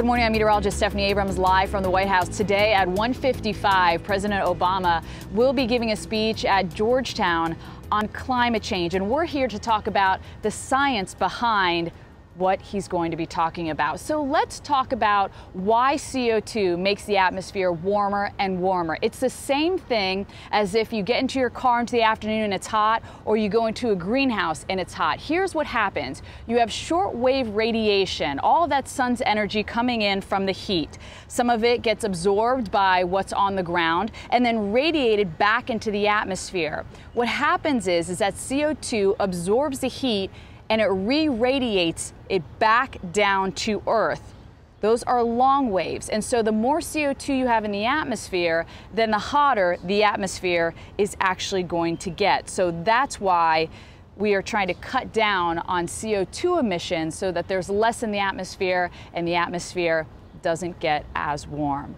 Good morning. I'm meteorologist Stephanie Abrams live from the White House. Today at 1:55, President Obama will be giving a speech at Georgetown on climate change, and we're here to talk about the science behind what he's going to be talking about. So let's talk about why CO2 makes the atmosphere warmer and warmer. It's the same thing as if you get into your car into the afternoon and it's hot, or you go into a greenhouse and it's hot. Here's what happens. You have shortwave radiation, all of that sun's energy coming in from the heat. Some of it gets absorbed by what's on the ground and then radiated back into the atmosphere. What happens is, is that CO2 absorbs the heat and it re-radiates it back down to Earth. Those are long waves. And so the more CO2 you have in the atmosphere, then the hotter the atmosphere is actually going to get. So that's why we are trying to cut down on CO2 emissions so that there's less in the atmosphere and the atmosphere doesn't get as warm.